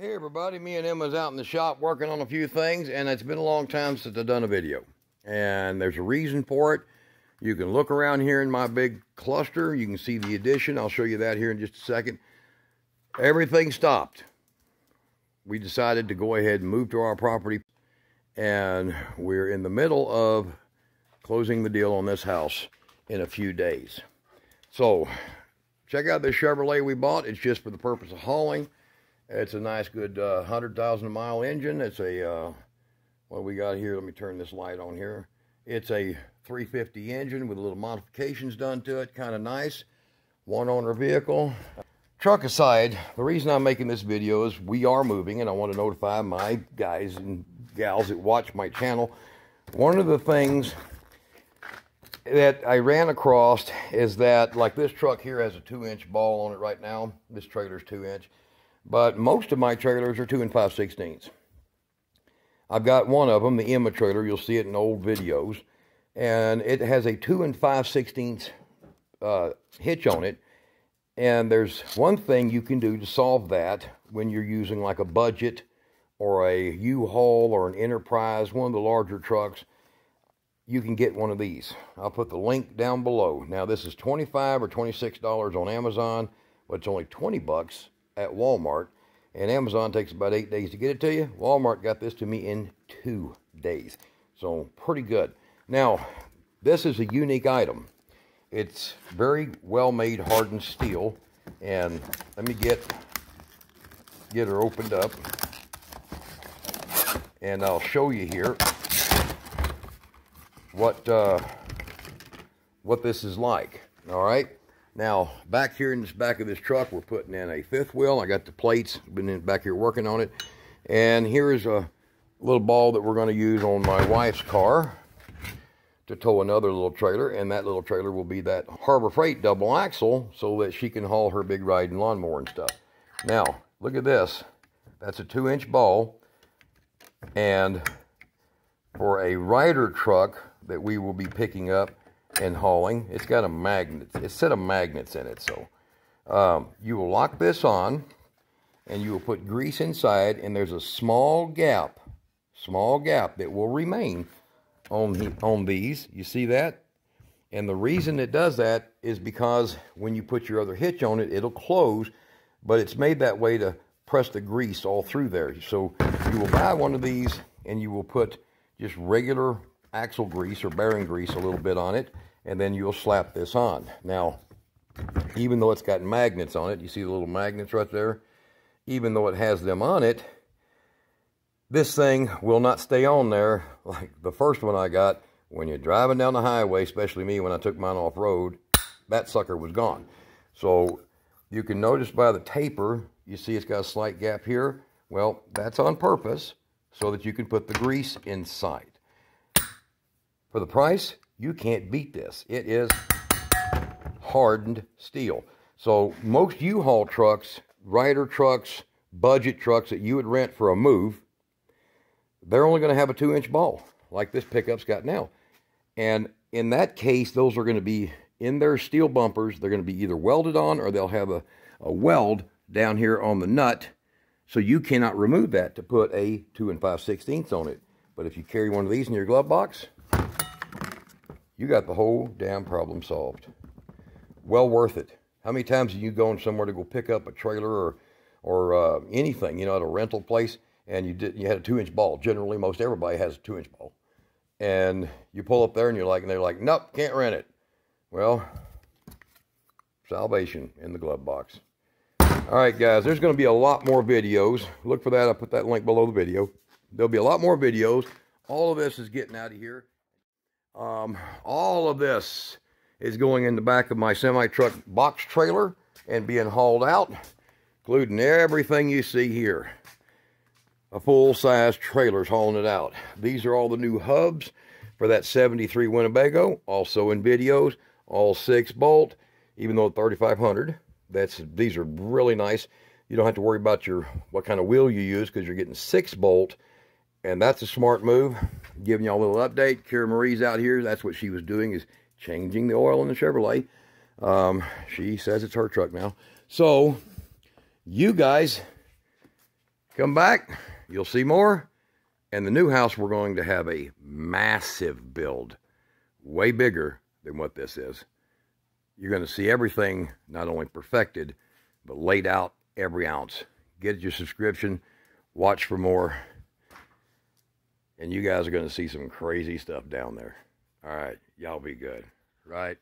Hey everybody, me and Emma's out in the shop working on a few things and it's been a long time since I've done a video. And there's a reason for it. You can look around here in my big cluster. You can see the addition. I'll show you that here in just a second. Everything stopped. We decided to go ahead and move to our property and we're in the middle of closing the deal on this house in a few days. So check out this Chevrolet we bought. It's just for the purpose of hauling. It's a nice, good uh, 100,000 mile engine. It's a, uh, what we got here, let me turn this light on here. It's a 350 engine with a little modifications done to it, kind of nice. One owner vehicle. Truck aside, the reason I'm making this video is we are moving and I want to notify my guys and gals that watch my channel. One of the things that I ran across is that, like this truck here has a two inch ball on it right now. This trailer's two inch. But most of my trailers are 2 and 5 sixteenths. I've got one of them, the Emma trailer. You'll see it in old videos. And it has a 2 and 5 sixteenths uh, hitch on it. And there's one thing you can do to solve that when you're using like a budget or a U-Haul or an Enterprise, one of the larger trucks. You can get one of these. I'll put the link down below. Now this is 25 or $26 on Amazon, but it's only 20 bucks at Walmart, and Amazon takes about eight days to get it to you. Walmart got this to me in two days. So pretty good. Now, this is a unique item. It's very well made hardened steel. And let me get get her opened up. And I'll show you here what uh, what this is like. All right. Now, back here in this back of this truck, we're putting in a fifth wheel. I got the plates, been in back here working on it. And here's a little ball that we're going to use on my wife's car to tow another little trailer. And that little trailer will be that Harbor Freight double axle so that she can haul her big riding lawnmower and stuff. Now, look at this. That's a two inch ball. And for a Ryder truck that we will be picking up, and hauling. It's got a magnet, a set of magnets in it. So um, you will lock this on and you will put grease inside and there's a small gap, small gap that will remain on, the, on these. You see that? And the reason it does that is because when you put your other hitch on it, it'll close, but it's made that way to press the grease all through there. So you will buy one of these and you will put just regular axle grease or bearing grease a little bit on it and then you'll slap this on. Now, even though it's got magnets on it, you see the little magnets right there? Even though it has them on it, this thing will not stay on there like the first one I got. When you're driving down the highway, especially me when I took mine off-road, that sucker was gone. So you can notice by the taper, you see it's got a slight gap here. Well, that's on purpose so that you can put the grease inside. For the price, you can't beat this. It is hardened steel. So most U-Haul trucks, Ryder trucks, budget trucks that you would rent for a move, they're only going to have a two-inch ball like this pickup's got now. And in that case, those are going to be in their steel bumpers. They're going to be either welded on or they'll have a, a weld down here on the nut. So you cannot remove that to put a 2 and 5 sixteenths on it. But if you carry one of these in your glove box, you got the whole damn problem solved. Well worth it. How many times are you going somewhere to go pick up a trailer or, or uh, anything, you know, at a rental place, and you did you had a two inch ball. Generally, most everybody has a two inch ball, and you pull up there and you're like, and they're like, nope, can't rent it. Well, salvation in the glove box. All right, guys, there's going to be a lot more videos. Look for that. I'll put that link below the video. There'll be a lot more videos. All of this is getting out of here. Um, all of this is going in the back of my semi-truck box trailer and being hauled out, including everything you see here. A full-size trailer's hauling it out. These are all the new hubs for that 73 Winnebago, also in videos, all 6-bolt, even though 3500. That's These are really nice. You don't have to worry about your what kind of wheel you use because you're getting 6-bolt and that's a smart move. Giving y'all a little update. Kira Marie's out here. That's what she was doing is changing the oil in the Chevrolet. Um, she says it's her truck now. So, you guys Come back, you'll see more. And the new house, we're going to have a massive build, way bigger than what this is. You're going to see everything not only perfected, but laid out every ounce. Get your subscription, watch for more, and you guys are going to see some crazy stuff down there. All right, y'all be good, right?